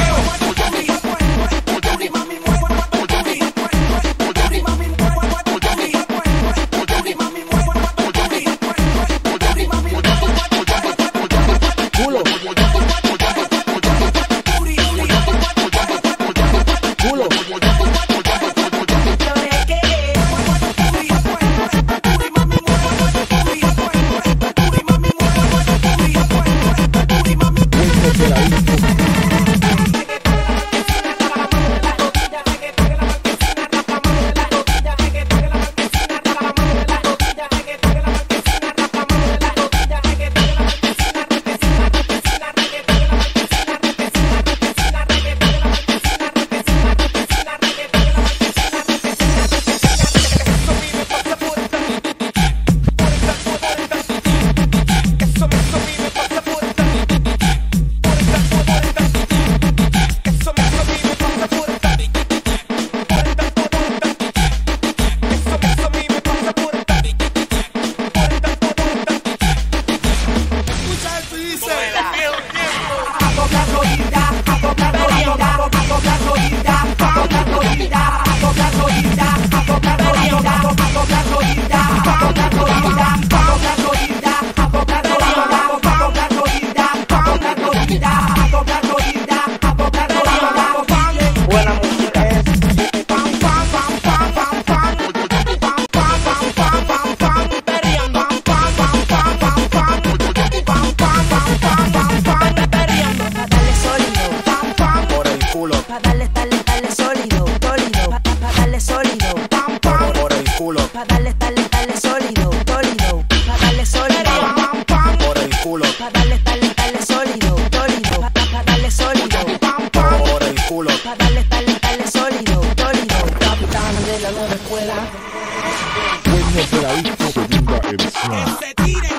eu, eu, eu, sólido, sólido, pa' darle sólido, por el culo, pa' darle, darle, darle sólido, sólido, pa, pa, darle sólido, por, el culo. pa' darle, darle, darle sólido, sólido. Capitán de la nueva escuela. Dueños de la disco, segunda edición. Que se